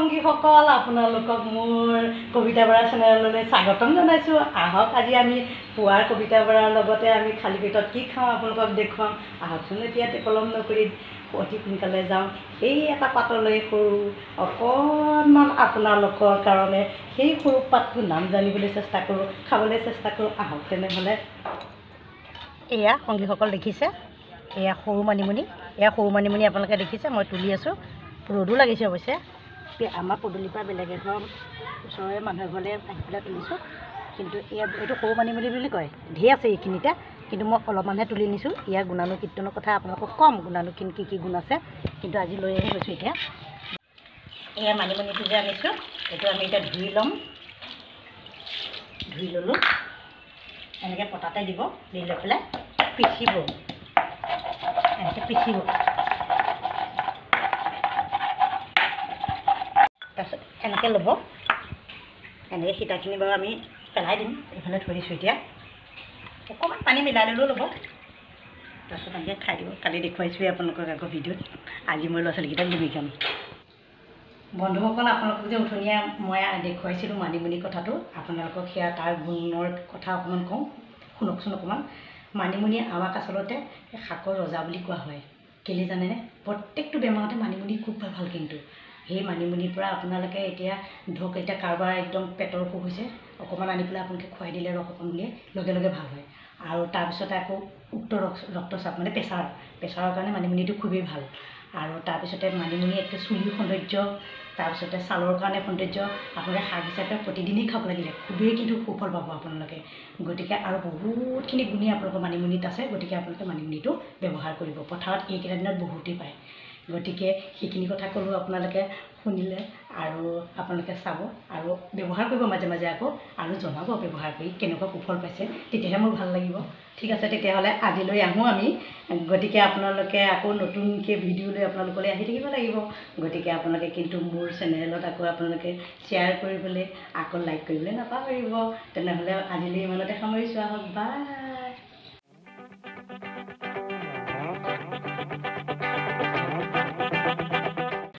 বন্ধুসকল আপোনালোকক মোৰ কবিতা বৰা চেনেললৈ স্বাগতম জনাইছোঁ। আহক আজি আমি পুৱাৰ কবিতা বৰাৰ লগতে আমি খালী পেটত কি খাওঁ আপোনালোকক দেখুৱাম। আহকচোন এতিয়া পলম নকৰি অতি সোনকালে যাওঁ। এই এটা পাতলৈ সৰু অকণমান আপোনালোকৰ কাৰণে সেই সৰু পাতটোৰ নাম জানিবলৈ চেষ্টা কৰোঁ খাবলৈ চেষ্টা কৰোঁ। আহক তেনেহ'লে। এয়া সংগীসকল দেখিছে। এয়া সৰু মানিমুনি। এয়া সৰু মানিমুনি আপোনালোকে দেখিছে মই তুলি আছোঁ। ৰ'দো লাগিছে অৱশ্যে। আমাৰ পদূলিৰ পৰা বেলেগ এঘৰ ওচৰৰে মানুহ এঘৰলৈ আহি পেলাই তুলিছোঁ। কিন্তু এয়া এইটো সৰু মানিমুনি বুলি কয়। ঢেৰ আছে এইখিনিতে। কিন্তু মই অলপমানহে তুলি নিছোঁ। ইয়াৰ গুণানুকীৰ্তনৰ কথা আপোনালোকক ক'ম। গুণানুকীন কি কি গুণ আছে। কিন্তু আজি লৈ আহি গৈছোঁ এতিয়া। এয়া মানিমুনিটো যে আনিছোঁ এইটো আমি এতিয়া ধুই ল'ম। ধুই ল'লোঁ। এনেকৈ পতাতে দিব। দি লৈ পেলাই পিচিব এনেকৈ পিচিব এনেকৈ ল'ব। এনেকৈ সীতাখিনি বাৰু আমি পেলাই দিম এইফালে থৈ দিছোঁ এতিয়া। অকণমান পানী মিলাই ল'লেও ল'ব। তাৰপিছত এনেকৈ খাই দিব। কালি দেখুৱাইছোঁৱেই আপোনালোকক আকৌ ভিডিঅ'ত। আজি মই ল'ৰা ছোৱালীকেইটাক দিবি খাম বন্ধুসকল আপোনালোকক যে উঠনীয়া মই দেখুৱাইছিলোঁ মানিমুনি কথাটো আপোনালোকক সেয়া তাৰ গুণৰ কথা অকণমান কওঁ। শুনকচোন অকণমান। মানিমুনি আমাক আচলতে শাকৰ ৰজা বুলি কোৱা হয়। কেলৈ জানেনে? প্ৰত্যেকটো বেমাৰতে মানিমুনি খুব ভাল কিন্তু। সেই মানিমুনিৰ পৰা আপোনালোকে এতিয়া ধৰক এতিয়া কাৰোবাৰ একদম পেটৰ অসুখ হৈছে অকণমান আনি পেলাই আপোনালোকে খুৱাই দিলে ৰস অকণ উলিয়াই লগে লগে ভাল হয়। আৰু তাৰপিছতে আকৌ উক্ত ৰক্ত ৰক্তচাপ মানে প্ৰেছাৰ প্ৰেছাৰৰ কাৰণে মানিমুনিটো খুবেই ভাল। আৰু তাৰপিছতে মানিমুনি একটা চুলিৰ সৌন্দৰ্য তাৰপিছতে ছালৰ কাৰণে সৌন্দৰ্য আপোনালোকে শাক হিচাপে প্ৰতিদিনেই খাব লাগিলে খুবেই কিন্তু সুফল পাব আপোনালোকে। গতিকে আৰু বহুতখিনি গুণেই আপোনালোকৰ মানিমুনিত আছে গতিকে আপোনালোকে মানিমুনিটো ব্যৱহাৰ কৰিব। পথাৰত এইকেইটা দিনত বহুতেই পায়। গতিকে সেইখিনি কথা ক'লোঁ আপোনালোকে শুনিলে আৰু আপোনালোকে চাব আৰু ব্যৱহাৰ কৰিব মাজে মাজে আকৌ আৰু জনাব ব্যৱহাৰ কৰি কেনেকুৱা সুফল পাইছে তেতিয়াহে মোৰ ভাল লাগিব। ঠিক আছে তেতিয়াহ'লে আজিলৈ আহোঁ আমি। গতিকে আপোনালোকে আকৌ নতুনকৈ ভিডিঅ' লৈ আপোনালোকলৈ আহি থাকিব লাগিব। গতিকে আপোনালোকে কিন্তু মোৰ চেনেলত আকৌ আপোনালোকে শ্বেয়াৰ কৰিবলৈ আকৌ লাইক কৰিবলৈ নাপাহৰিব। তেনেহ'লে আজিলৈ ইমানতে সামৰিছোঁ আহক বাই।